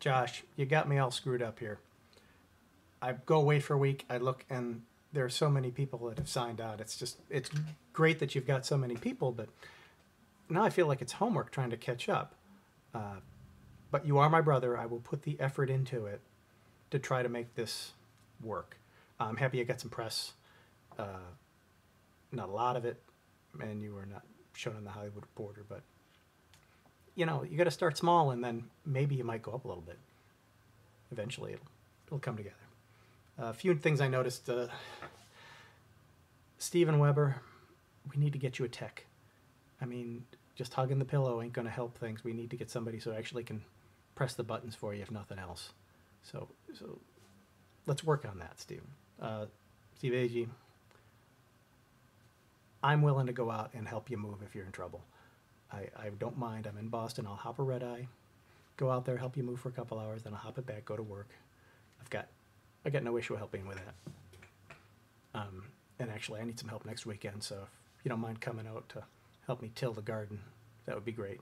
Josh, you got me all screwed up here. I go away for a week. I look, and there are so many people that have signed out. It's just, it's great that you've got so many people, but now I feel like it's homework trying to catch up. Uh, but you are my brother. I will put the effort into it to try to make this work. I'm happy I got some press. Uh, not a lot of it, and you were not shown on the Hollywood Reporter, but you know, you got to start small, and then maybe you might go up a little bit. Eventually, it'll it'll come together. a few things I noticed. Uh, Steven Weber, we need to get you a tech. I mean, just hugging the pillow ain't going to help things. We need to get somebody so actually can press the buttons for you, if nothing else. So, so let's work on that, Steven. Uh, Steve Agee, I'm willing to go out and help you move if you're in trouble. I, I don't mind. I'm in Boston. I'll hop a red eye, go out there, help you move for a couple hours, then I'll hop it back, go to work. I've got, I got no issue helping with that. Um, and actually, I need some help next weekend, so if you don't mind coming out to help me till the garden, that would be great.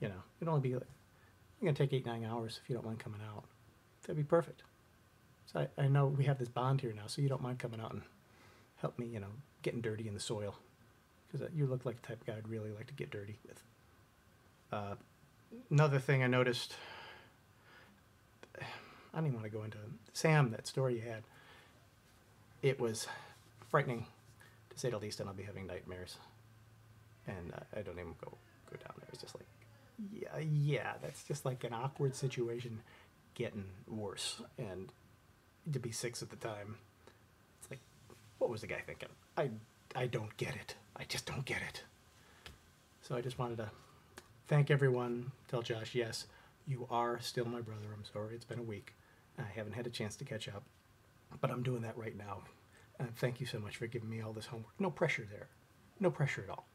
You know, it'd only be like, it's gonna take eight, nine hours if you don't mind coming out. That'd be perfect. So I, I know we have this bond here now, so you don't mind coming out and help me, you know, getting dirty in the soil. Because you look like the type of guy I'd really like to get dirty with. Uh, another thing I noticed, I don't even want to go into Sam, that story you had. It was frightening, to say the least, and I'll be having nightmares. And uh, I don't even go go down there. It's just like, yeah, yeah, that's just like an awkward situation getting worse. And to be six at the time, it's like, what was the guy thinking? I, I don't get it. I just don't get it. So I just wanted to thank everyone. Tell Josh, yes, you are still my brother. I'm sorry it's been a week. I haven't had a chance to catch up, but I'm doing that right now. And thank you so much for giving me all this homework. No pressure there. No pressure at all.